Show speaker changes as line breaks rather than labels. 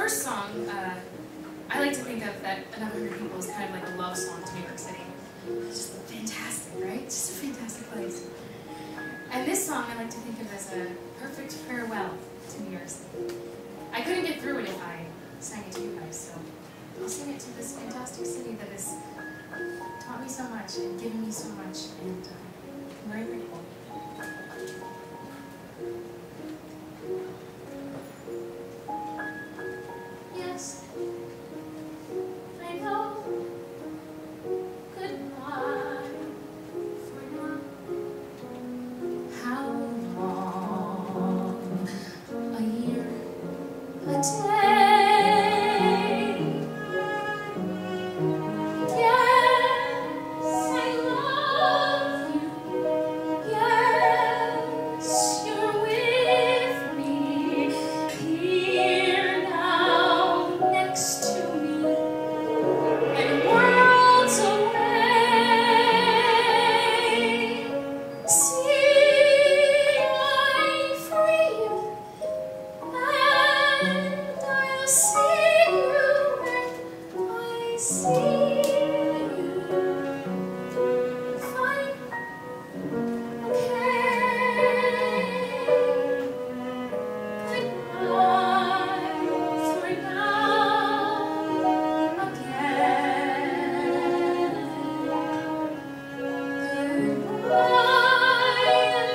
first song, uh, I like to think of that Another Hundred People is kind of like a love song to New York City. It's just fantastic, right? It's just a fantastic place. And this song I like to think of as a perfect farewell to New York City. I couldn't get through it if I sang it to you guys, so I'll sing it to this fantastic city that has taught me so much and given me so much, and uh, a